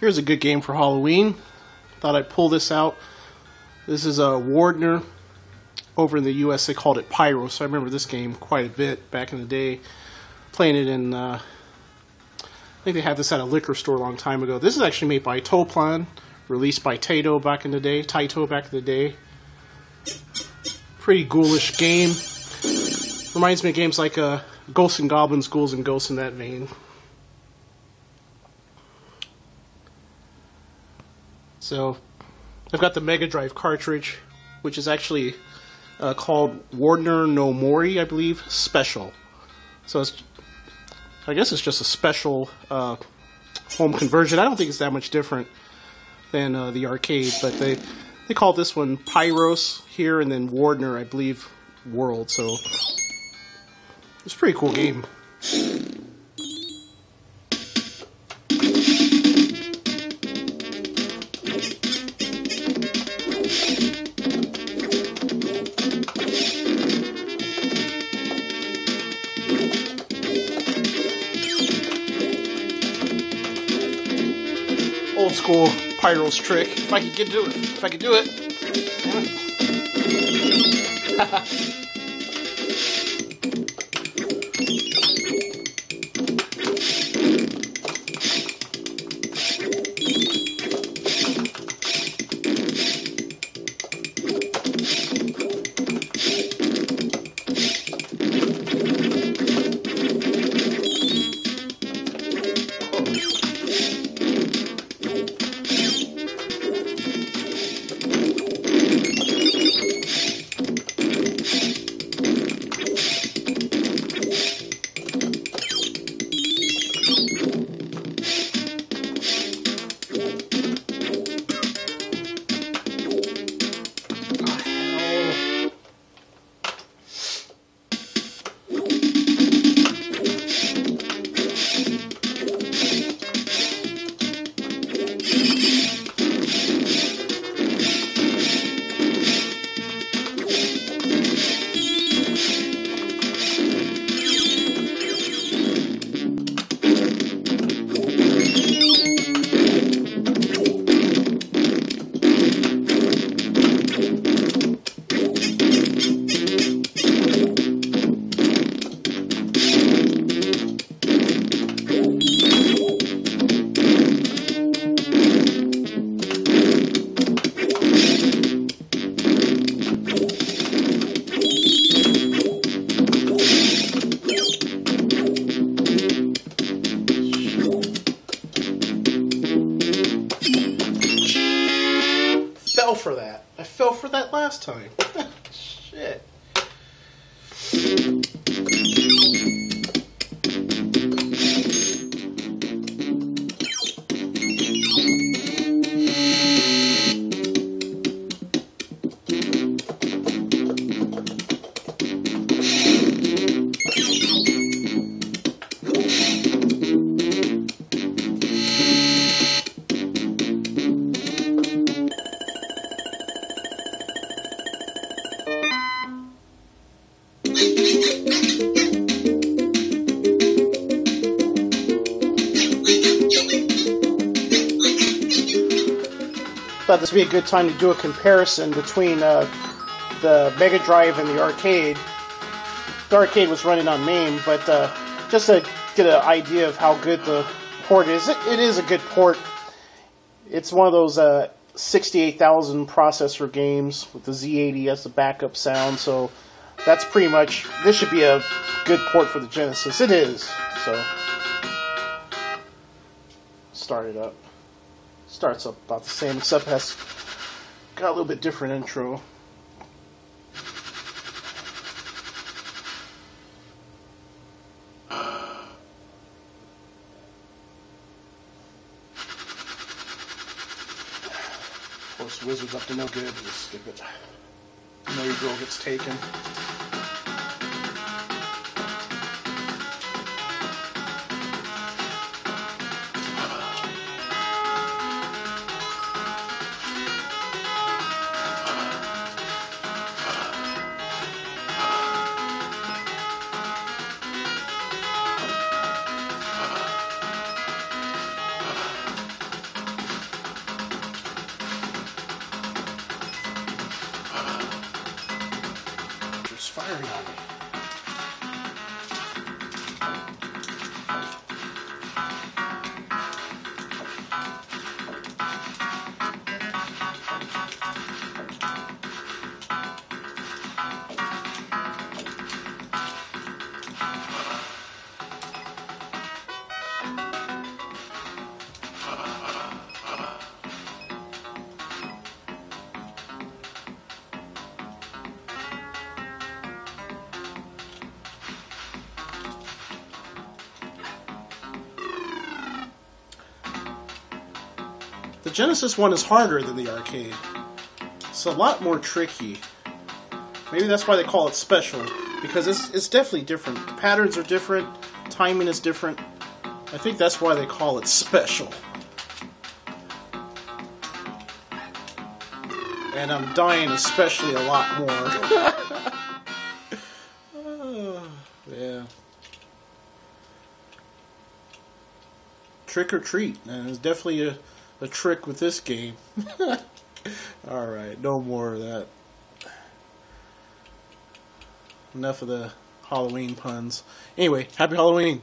Here's a good game for Halloween. Thought I'd pull this out. This is a Wardner. Over in the US, they called it Pyro, so I remember this game quite a bit back in the day. Playing it in, uh, I think they had this at a liquor store a long time ago. This is actually made by Toaplan, released by Taito back in the day. Taito back in the day. Pretty ghoulish game. Reminds me of games like uh, Ghosts and Goblins, Ghouls and Ghosts in that vein. So I've got the Mega Drive cartridge, which is actually uh, called Wardner no Mori, I believe, Special. So it's, I guess it's just a special uh, home conversion. I don't think it's that much different than uh, the arcade, but they they call this one Pyros here, and then Wardner, I believe, World. So it's a pretty cool game. School Pyro's trick. If I could get do it, if I could do it. fell for that. I fell for that last time. Shit. Thought this would be a good time to do a comparison between uh, the Mega Drive and the arcade. The arcade was running on MAME, but uh, just to get an idea of how good the port is, it, it is a good port. It's one of those uh, 68,000 processor games with the Z80 as the backup sound, so that's pretty much, this should be a good port for the Genesis. It is, so. Start it up. Starts up about the same, except has got a little bit different intro. Of course, Wizard's up to no good. Just skip it. Know your girl gets taken. Firing on me. The Genesis one is harder than the arcade. It's a lot more tricky. Maybe that's why they call it special, because it's, it's definitely different. The patterns are different, timing is different. I think that's why they call it special. And I'm dying especially a lot more. Oh, yeah. Trick or treat, and it's definitely a, a trick with this game. Alright, no more of that. Enough of the Halloween puns. Anyway, happy Halloween!